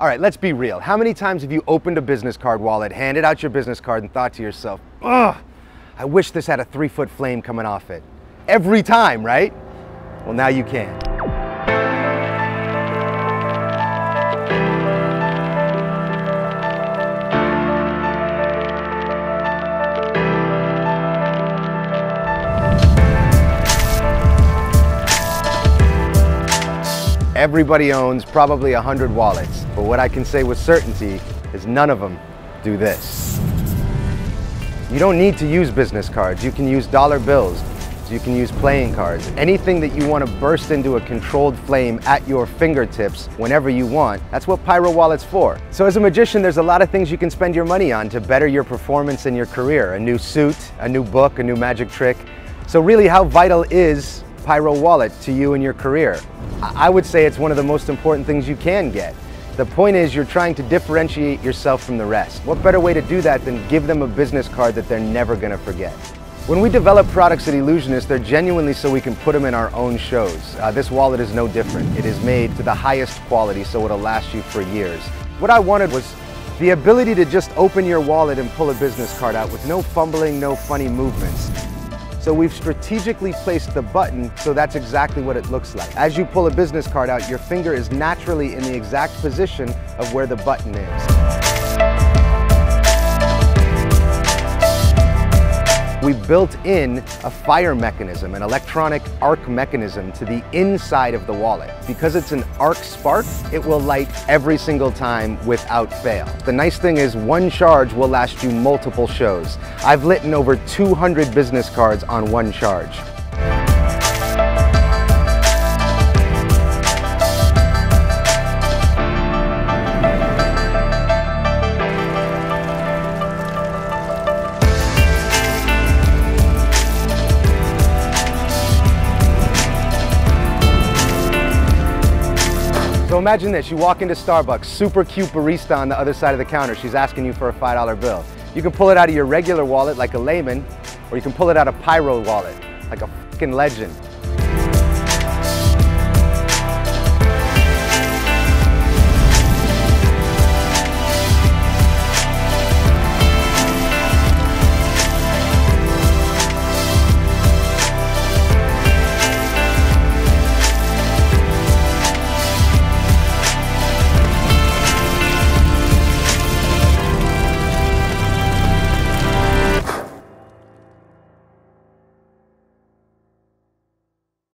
All right, let's be real. How many times have you opened a business card wallet, handed out your business card, and thought to yourself, ugh, I wish this had a three foot flame coming off it? Every time, right? Well, now you can. Everybody owns probably 100 wallets, but what I can say with certainty is none of them do this. You don't need to use business cards. You can use dollar bills. You can use playing cards. Anything that you want to burst into a controlled flame at your fingertips whenever you want, that's what Pyro Wallet's for. So as a magician, there's a lot of things you can spend your money on to better your performance in your career. A new suit, a new book, a new magic trick. So really, how vital is Pyro Wallet to you and your career? I would say it's one of the most important things you can get. The point is you're trying to differentiate yourself from the rest. What better way to do that than give them a business card that they're never going to forget? When we develop products at Ellusionist, they're genuinely so we can put them in our own shows. Uh, this wallet is no different. It is made to the highest quality so it'll last you for years. What I wanted was the ability to just open your wallet and pull a business card out with no fumbling, no funny movements. So we've strategically placed the button so that's exactly what it looks like. As you pull a business card out, your finger is naturally in the exact position of where the button is. Built in a fire mechanism, an electronic arc mechanism to the inside of the wallet. Because it's an arc spark, it will light every single time without fail. The nice thing is one charge will last you multiple shows. I've lit over 200 business cards on one charge. So imagine this, you walk into Starbucks, super cute barista on the other side of the counter, she's asking you for a $5 bill. You can pull it out of your regular wallet like a layman, or you can pull it out of Pyro wallet, like a fucking legend.